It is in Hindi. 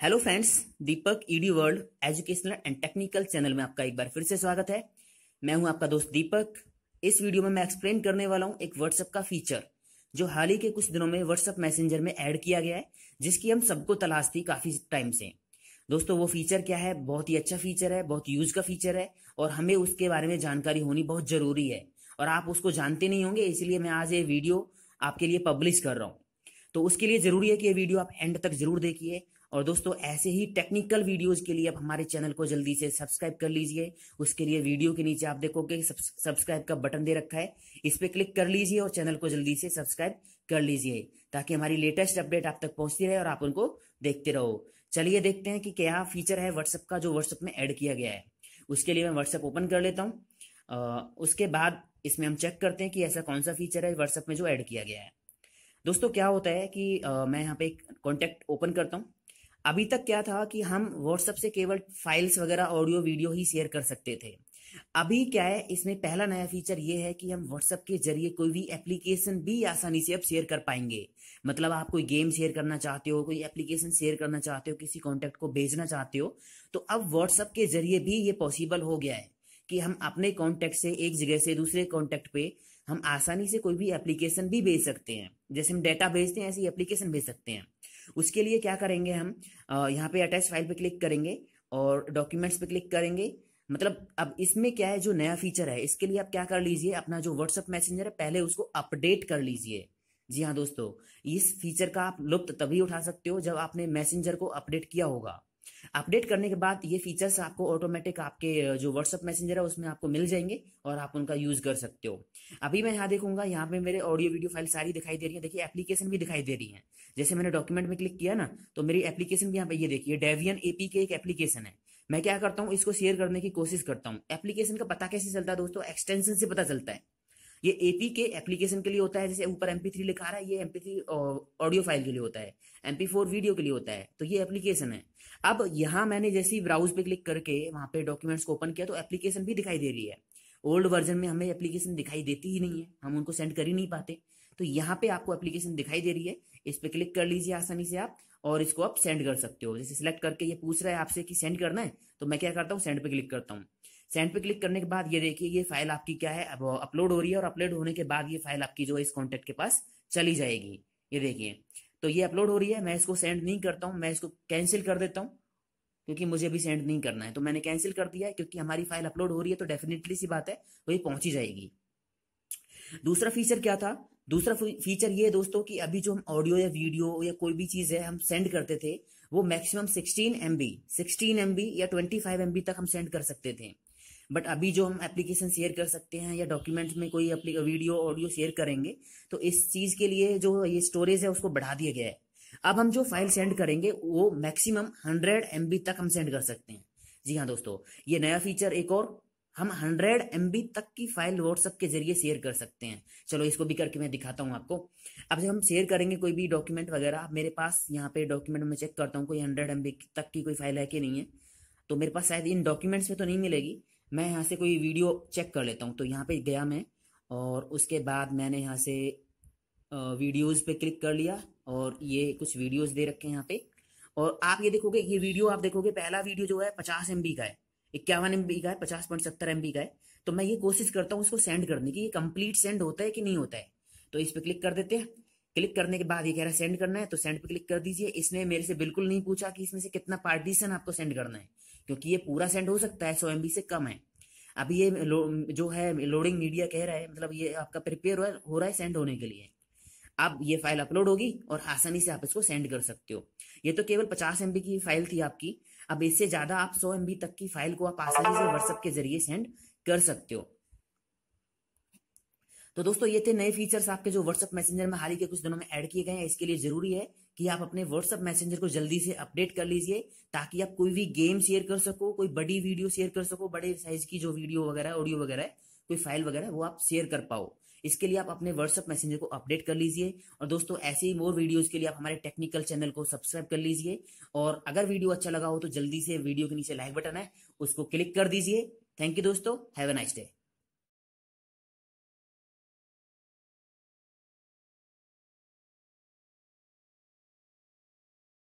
Hello friends, Deepak ED world educational and technical channel में आपका एक बार फिर से स्वागत है। मैं हूँ आपका दोस्त दीपक। इस वीडियो में मैं एक्सप्लेन करने वाला हूँ एक व्हाट्सएप का फीचर जो हाल ही के कुछ दिनों में व्हाट्सएप मैसेंजर में ऐड किया गया है, जिसकी हम सबको तलाश थी काफ़ी टाइम से। दोस्तों, वो फीचर क्या है? बहुत ही अच्छा फीचर है, बहुत यूज़ का फीचर है और हमें उसके बारे में जानकारी होनी बहुत ज़रूरी है। और आप उसको जानते नहीं होंगे, इसलिए मैं आज ये वीडियो आपके लिए पब्लिश कर रहा हूँ। तो उसके लिए ज़रूरी है कि ये वीडियो आप एंड तक ज़रूर देखिए। और दोस्तों, ऐसे ही टेक्निकल वीडियोस के लिए आप हमारे चैनल को जल्दी से सब्सक्राइब कर लीजिए। उसके लिए वीडियो के नीचे आप देखोगे सब्सक्राइब का बटन दे रखा है। इस पर क्लिक कर लीजिए और चैनल को जल्दी से सब्सक्राइब कर लीजिए, ताकि हमारी लेटेस्ट अपडेट आप तक पहुँचती रहे और आप उनको देखते रहो। चलिए देखते हैं कि क्या फीचर है व्हाट्सएप का जो व्हाट्सएप में ऐड किया गया है। उसके लिए मैं व्हाट्सएप ओपन कर लेता हूँ। उसके बाद इसमें हम चेक करते हैं कि ऐसा कौन सा फीचर है व्हाट्सएप में जो ऐड किया गया है। दोस्तों क्या होता है कि आ, मैं यहाँ पे एक कॉन्टेक्ट ओपन करता हूँ। अभी तक क्या था कि हम व्हाट्सएप से केवल फाइल्स वगैरह ऑडियो वीडियो ही शेयर कर सकते थे। अभी क्या है, इसमें पहला नया फीचर ये है कि हम व्हाट्सएप के ज़रिए कोई भी एप्लीकेशन भी आसानी से अब शेयर कर पाएँगे। मतलब आप कोई गेम शेयर करना चाहते हो, कोई एप्लीकेशन शेयर करना चाहते हो, किसी कॉन्टेक्ट को भेजना चाहते हो तो अब व्हाट्सएप के ज़रिए भी ये पॉसिबल हो गया है कि हम अपने कॉन्टेक्ट से एक जगह से दूसरे कॉन्टेक्ट पे हम आसानी से कोई भी एप्लीकेशन भी भेज सकते हैं। जैसे हम डेटा भेजते हैं, ऐसी एप्लीकेशन भेज सकते हैं। उसके लिए क्या करेंगे हम? यहाँ पे अटैच फ़ाइल पे क्लिक करेंगे और डॉक्यूमेंट्स पे क्लिक करेंगे। मतलब अब इसमें क्या है, जो नया फीचर है, इसके लिए आप क्या कर लीजिए, अपना जो व्हाट्सएप मैसेंजर है, पहले उसको अपडेट कर लीजिए। जी हाँ दोस्तों, इस फीचर का आप लुप्त तभी उठा सकते हो, जब आपने मैसेंजर को अपडेट किया होगा। अपडेट करने के बाद ये फीचर्स आपको ऑटोमेटिक आपके, जो व्हाट्सअप मैसेंजर है, उसमें आपको मिल जाएँगे और आप उनका यूज़ कर सकते हो। अभी मैं यहाँ देखूँगा, यहाँ पे मेरे ऑडियो वीडियो फ़ाइल सारी दिखाई दे रही है, देखिए एप्लीकेशन भी दिखाई दे रही है। जैसे मैंने डॉक्यूमेंट में क्लिक किया ना तो मेरी एप्लीकेशन भी यहाँ पे ये देखिए डेवियन एपी के एक एप्लीकेशन है। मैं क्या करता हूँ, इसको शेयर करने की कोशिश करता हूँ। एप्लीकेशन का पता कैसे चलता है दोस्तों? एक्सटेंशन से पता चलता है। ये एपी के एप्लीकेशन के लिए होता है, जैसे ऊपर एमपी थ्री लिखा रहा है, ये एमपी थ्री ऑडियो फ़ाइल के लिए होता है। एमपी फोर वीडियो के लिए होता है। तो ये एप्लीकेशन है। अब यहाँ मैंने जैसे ही ब्राउज पे क्लिक करके वहाँ पे डॉक्यूमेंट्स को ओपन किया तो एप्लीकेशन भी दिखाई दे रही है। ओल्ड वर्जन में हमें एप्लीकेशन दिखाई देती ही नहीं है। हम उनको सेंड कर ही नहीं पाते। तो यहाँ पे आपको एप्लीकेशन दिखाई दे रही है। इस पे क्लिक कर लीजिए आसानी से आप और इसको आप सेंड कर सकते हो। जैसे सिलेक्ट करके ये पूछ रहा है आपसे कि सेंड करना है तो मैं क्या करता हूँ? सेंड पे क्लिक करता हूँ। सेंड पे क्लिक करने के बाद ये देखिए, ये फ़ाइल आपकी क्या है? अब अपलोड हो रही है और अपलोड होने के बाद ये फ़ाइल आपकी जो है इस कॉन्टेक्ट के पास चली जाएगी। ये देखिए तो ये अपलोड हो रही है, मैं इसको सेंड नहीं करता हूँ, मैं इसको कैंसिल कर देता हूँ, क्योंकि मुझे अभी सेंड नहीं करना है। तो मैंने कैंसिल कर दिया है, क्योंकि हमारी फ़ाइल अपलोड हो रही है तो डेफिनेटली सी बात है वही पहुँची जाएगी। दूसरा फीचर क्या था? दूसरा फीचर ये है दोस्तों कि अभी जो हम ऑडियो या वीडियो या कोई भी चीज़ है, हम सेंड करते थे, वो मैक्सिमम 16 एमबी 16 एमबी या 25 एमबी तक हम सेंड कर सकते थे। बट अभी जो हम एप्लीकेशन शेयर कर सकते हैं या डॉक्यूमेंट में कोई वीडियो ऑडियो शेयर करेंगे तो इस चीज़ के लिए जो ये स्टोरेज है, उसको बढ़ा दिया गया है। अब हम जो फ़ाइल सेंड करेंगे, वो मैक्सिमम हंड्रेड एमबी तक हम सेंड कर सकते हैं। जी हाँ दोस्तों, ये नया फीचर एक और हम हंड्रेड एमबी तक की फ़ाइल व्हाट्सएप के ज़रिए शेयर कर सकते हैं। चलो, इसको भी करके मैं दिखाता हूँ आपको। अब जब हम शेयर करेंगे कोई भी डॉक्यूमेंट वगैरह मेरे पास यहाँ पे डॉक्यूमेंट में चेक करता हूँ, कोई हंड्रेड एमबी तक की कोई फ़ाइल है कि नहीं है तो मेरे पास शायद इन डॉक्यूमेंट्स में तो नहीं मिलेगी। मैं यहाँ से कोई वीडियो चेक कर लेता हूँ। तो यहाँ पे गया मैं, और उसके बाद मैंने यहाँ से वीडियोस पे क्लिक कर लिया, और ये कुछ वीडियोस दे रखे हैं यहाँ पे। और आप ये देखोगे, ये वीडियो आप देखोगे, पहला वीडियो जो है पचास एम का है। इक्यावन एम बी का है पचास पॉइंट सत्तर एम बी का है तो मैं ये कोशिश करता हूँ उसको सेंड करने की, ये कंप्लीट सेंड होता है कि नहीं होता है। तो इस पर क्लिक कर देते हैं। क्लिक करने के बाद ये कह रहा है सेंड करना है तो सेंड पे क्लिक कर दीजिए। इसने मेरे से बिल्कुल नहीं पूछा कि इसमें से कितना पार्टीशन आपको सेंड करना है, क्योंकि ये पूरा सेंड हो सकता है, सौ एमबी से कम है। अभी ये जो है लोडिंग मीडिया कह रहा है मतलब ये आपका प्रिपेयर हो रहा है सेंड होने के लिए। अब ये फ़ाइल अपलोड होगी और आसानी से आप इसको सेंड कर सकते हो। ये तो केवल पचास एमबी की फ़ाइल थी आपकी। अब इससे ज़्यादा आप सौ एमबी तक की फ़ाइल को आप आसानी से व्हाट्सएप के ज़रिए सेंड कर सकते हो। तो दोस्तों, ये थे नए फीचर्स आपके जो व्हाट्सएप मैसेंजर में हाल ही के कुछ दिनों में ऐड किए गए हैं। इसके लिए ज़रूरी है कि आप अपने व्हाट्सएप मैसेंजर को जल्दी से अपडेट कर लीजिए, ताकि आप कोई भी गेम शेयर कर सको, कोई बड़ी वीडियो शेयर कर सको, बड़े साइज़ की जो वीडियो वगैरह ऑडियो वगैरह, कोई फ़ाइल वगैरह, वो आप शेयर कर पाओ। इसके लिए आप अपने व्हाट्सअप मैसेंजर को अपडेट कर लीजिए। और दोस्तों, ऐसे ही मोर वीडियोज़ के लिए आप हमारे टेक्निकल चैनल को सब्सक्राइब कर लीजिए। और अगर वीडियो अच्छा लगा हो तो जल्दी से वीडियो के नीचे लाइक बटन है, उसको क्लिक कर दीजिए। थैंक यू दोस्तों हैव ए नाइस डे